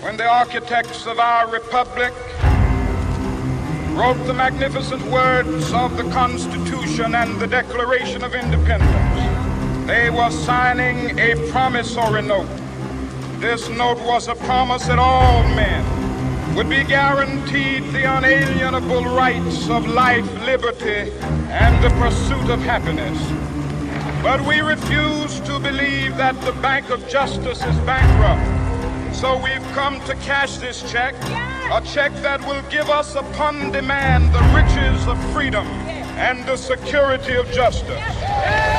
when the architects of our republic wrote the magnificent words of the Constitution and the Declaration of Independence, they were signing a promissory note. This note was a promise that all men would be guaranteed the unalienable rights of life, liberty, and the pursuit of happiness. But we refuse to believe that the Bank of Justice is bankrupt. So we've come to cash this check, a check that will give us upon demand the riches of freedom and the security of justice.